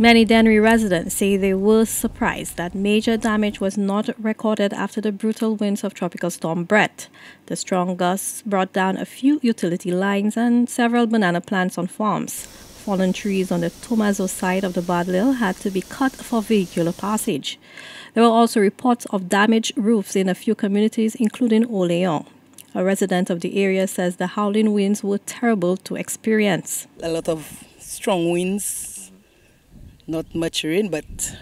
Many Dennery residents say they were surprised that major damage was not recorded after the brutal winds of Tropical Storm Bret. The strong gusts brought down a few utility lines and several banana plants on farms. Fallen trees on the Tomazo side of the Badlil had to be cut for vehicular passage. There were also reports of damaged roofs in a few communities, including Orleans. A resident of the area says the howling winds were terrible to experience. A lot of strong winds, not much rain, but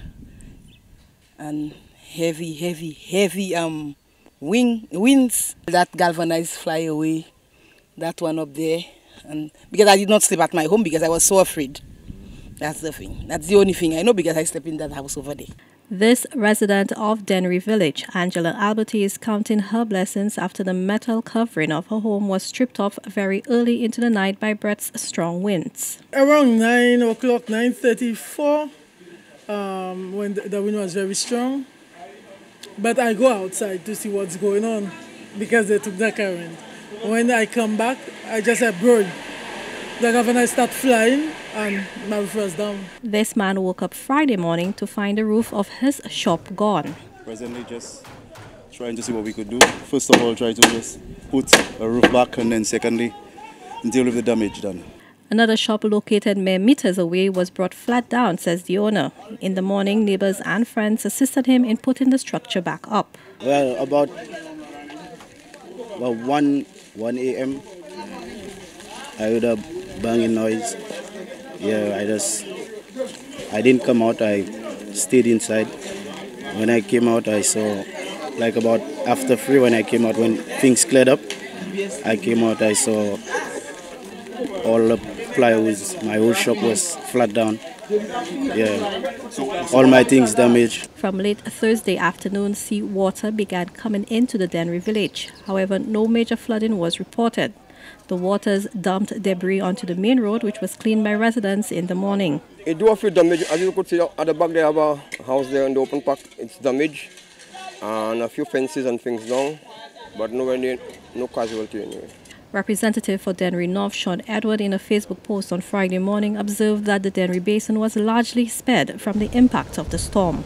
and heavy, heavy, heavy um wing winds that galvanized fly away. That one up there, and because I did not sleep at my home because I was so afraid. That's the thing. That's the only thing I know because I slept in that house over there. This resident of Dennery Village, Angela Alberti, is counting her blessings after the metal covering of her home was stripped off very early into the night by Bret's strong winds. Around 9 o'clock, 9.34, um, when the, the wind was very strong. But I go outside to see what's going on because they took the current. When I come back, I just a bird. The governor start flying and my roof was down. This man woke up Friday morning to find the roof of his shop gone. Presently just trying to see what we could do. First of all, try to just put a roof back and then secondly, deal with the damage done. Another shop located mere meters away was brought flat down, says the owner. In the morning, neighbors and friends assisted him in putting the structure back up. Well, about, about 1, 1 a.m., I heard a banging noise. Yeah, I just, I didn't come out, I stayed inside. When I came out, I saw, like about after three when I came out, when things cleared up, I came out, I saw all the plywoods, my whole shop was flat down. Yeah, all my things damaged. From late Thursday afternoon, sea water began coming into the Dennery village. However, no major flooding was reported. The waters dumped debris onto the main road, which was cleaned by residents in the morning. It do a few damage. As you could see at the back, there have a house there in the open park. It's damaged. And a few fences and things down. But no, no casualty anyway. Representative for Dennery North, Shawn Edward, in a Facebook post on Friday morning, observed that the Dennery Basin was largely spared from the impact of the storm.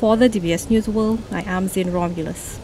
For the DBS News World, I am Zane Romulus.